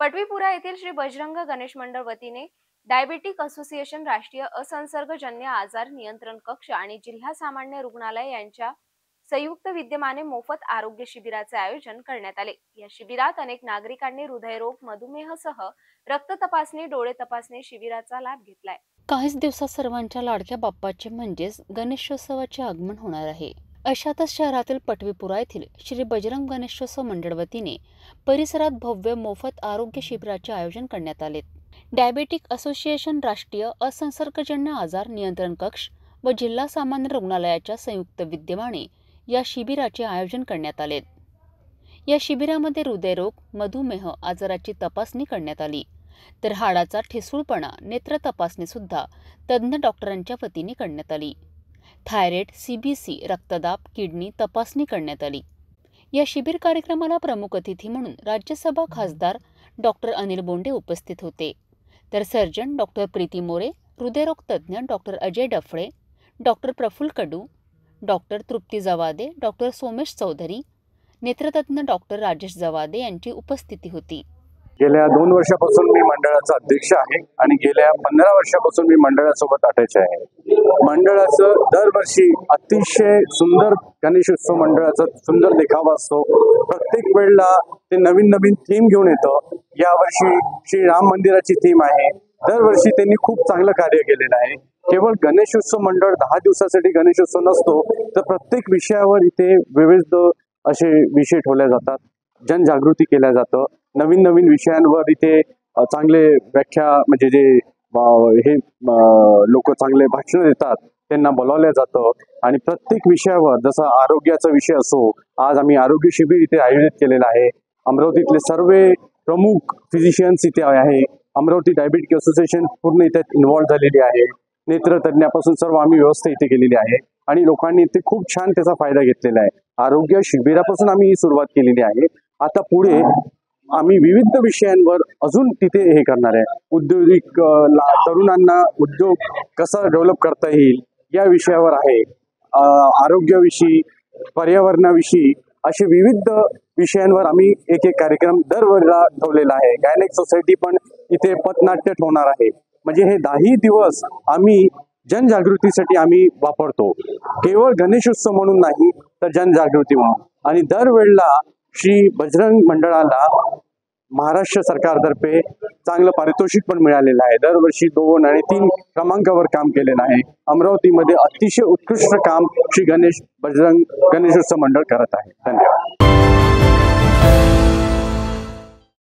पटवीपुरा येथील श्री बजरंग गणेश मंडळ वतीने डायबेटिक असोसिएशन राष्ट्रीय असंसर्गजन्य आजार नियंत्रण कक्ष आणि जिल्हा सामान्य रुग्णालय यांच्या संयुक्त विद्यमाने मोफत आरोग्य शिबिराचे आयोजन करण्यात आले. या शिबिरात अनेक नागरिकांनी हृदयरोग मधुमेहसह रक्त तपासणी डोळे तपासणी शिबिराचा लाभ घेतलाय. काहीच दिवसात सर्वांच्या लाडक्या बाप्पाचे म्हणजेच गणेशोत्सवाचे आगमन होणार आहे. अशातच शहरातील पटवीपुरा येथील श्री बजरंग गणेशोत्सव मंडळ वतीने परिसरात भव्य मोफत आरोग्य शिबिराचे आयोजन करण्यात आले. डायबेटिक असोसिएशन राष्ट्रीय असंसर्गजन्य आजार नियंत्रण कक्ष व जिल्हा सामान्य रुग्णालयाच्या संयुक्त विद्यमाने या शिबिराचे आयोजन करण्यात आले. या शिबिरामध्ये हृदयरोग मधुमेह आजाराची तपासणी करण्यात आली. तर हाडाचा ठिसूळपणा नेत्र तपासणी सुद्धा तज्ज्ञ डॉक्टरांच्या वतीने करण्यात आली. थायरॉइड सीबीसी रक्तदाब किडनी तपासणी करण्यात आली. या शिबिर कार्यक्रमाला प्रमुख अतिथी म्हणून राज्यसभा खासदार डॉक्टर अनिल बोंडे उपस्थित होते. तर सर्जन डॉक्टर प्रीती मोरे हृदयरोग तज्ज्ञ doctor Ajay Daphale doctor Praful Kadu doctor Trupti Jawade doctor Somesh Chaudhari नेत्रतज्ञ doctor Rajesh Jawade यांची उपस्थिती होती. गेल्या दोन वर्षापासून मी मंडळाचा अध्यक्ष आहे आणि गेल्या पंधरा वर्षापासून मी मंडळासोबत अटॅच आहे. मंडळाचं दरवर्षी अतिशय सुंदर गणेशोत्सव मंडळाचा सुंदर देखावा असतो. प्रत्येक वेळेला ते नवीन नवीन थीम घेऊन येतं. यावर्षी श्री राम मंदिराची थीम आहे. दरवर्षी त्यांनी खूप चांगलं कार्य केलेलं आहे. केवळ गणेशोत्सव मंडळ दहा दिवसासाठी गणेशोत्सव नसतो तर प्रत्येक विषयावर इथे विविध असे विषय ठेवले जातात. जनजागृती केल्या जातं. नवीन नवीन विषयांवर इथे चांगले व्याख्या म्हणजे जे हे लोक चांगले भाषण देतात त्यांना बोलावलं जातं. आणि प्रत्येक विषयावर जसं आरोग्याचा विषय असो आज आम्ही आरोग्य शिबिर इथे आयोजित केलेलं आहे. अमरावतीतले सर्व प्रमुख फिजिशियन्स इथे आहे. अमरावती डायबिटिक असोसिएशन पूर्ण इथे इन्व्हॉल्व झालेली आहे. नेत्रतज्ञापासून सर्व आम्ही व्यवस्था इथे केलेली आहे. आणि लोकांनी इथे खूप छान त्याचा फायदा घेतलेला आहे. आरोग्य शिबिरापासून आम्ही ही सुरुवात केलेली आहे. आता पुढे आम्ही विविध विषयांवर अजून तिथे हे करणार आहे. उद्योगिक ला- तरुणांना उद्योग कसा डेव्हलप करता येईल या विषयावर आहे. आरोग्याविषयी पर्यावरणाविषयी असे विविध विषयांवर आम्ही एक एक कार्यक्रम दरवेळेला ठेवलेला आहे. गायनेक सोसायटी पण इथे पथनाट्य ठेवणार आहे. म्हणजे हे दहाही दिवस आम्ही जनजागृतीसाठी आम्ही वापरतो. केवळ गणेशोत्सव म्हणून नाही तर जनजागृती म्हणून. आणि दरवेळेला श्री बजरंग मंडळाला महाराष्ट्र सरकारतर्फे चांगलं पारितोषिक पण मिळालेलं आहे. दरवर्षी दोन आणि तीन क्रमांकावर काम केलेलं आहे. अमरावतीमध्ये अतिशय उत्कृष्ट काम श्री गणेश बजरंग गणेशोत्सव मंडळ करत आहे. धन्यवाद.